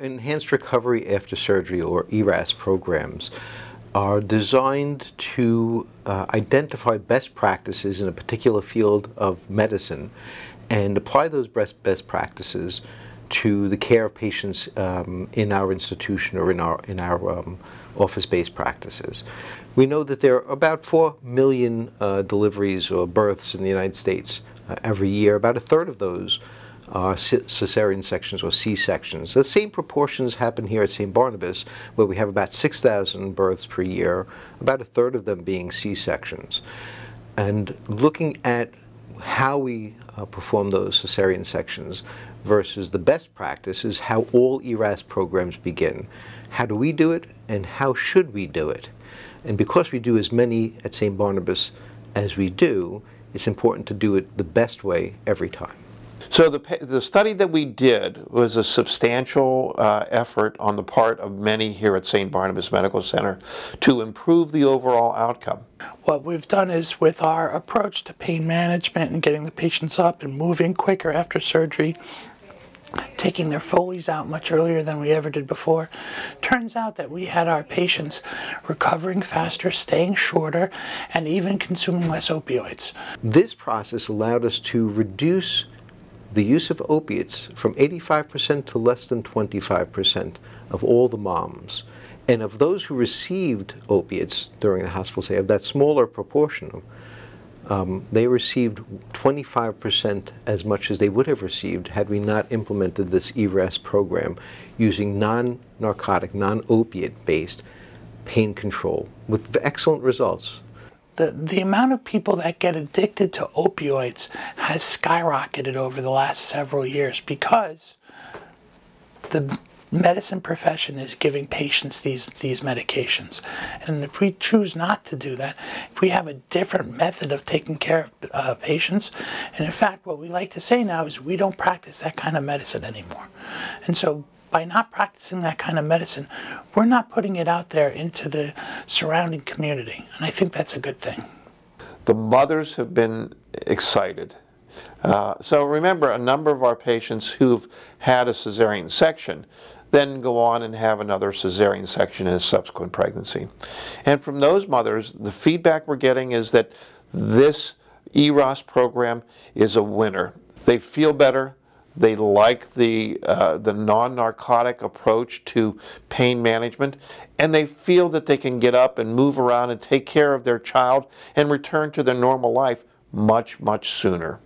enhanced recovery after surgery, or ERAS programs, are designed to uh, identify best practices in a particular field of medicine and apply those best, best practices to the care of patients um, in our institution or in our, in our um, office-based practices. We know that there are about 4 million uh, deliveries or births in the United States uh, every year. About a third of those are cesarean sections or C-sections. The same proportions happen here at St. Barnabas, where we have about 6,000 births per year, about a third of them being C-sections. And looking at how we uh, perform those cesarean sections versus the best practice is how all ERAS programs begin. How do we do it, and how should we do it? And because we do as many at St. Barnabas as we do, it's important to do it the best way every time. So the, the study that we did was a substantial uh, effort on the part of many here at St. Barnabas Medical Center to improve the overall outcome. What we've done is with our approach to pain management and getting the patients up and moving quicker after surgery, taking their Foleys out much earlier than we ever did before. Turns out that we had our patients recovering faster, staying shorter, and even consuming less opioids. This process allowed us to reduce the use of opiates from 85% to less than 25% of all the moms. And of those who received opiates during the hospital stay, of that smaller proportion, um, they received 25% as much as they would have received had we not implemented this ERAS program using non-narcotic, non-opiate based pain control with excellent results the, the amount of people that get addicted to opioids has skyrocketed over the last several years because the medicine profession is giving patients these, these medications. And if we choose not to do that, if we have a different method of taking care of uh, patients, and in fact, what we like to say now is we don't practice that kind of medicine anymore. And so by not practicing that kind of medicine, we're not putting it out there into the surrounding community. And I think that's a good thing. The mothers have been excited. Uh, so remember, a number of our patients who've had a cesarean section then go on and have another cesarean section in a subsequent pregnancy. And from those mothers, the feedback we're getting is that this ERAS program is a winner. They feel better, they like the, uh, the non-narcotic approach to pain management, and they feel that they can get up and move around and take care of their child and return to their normal life much, much sooner.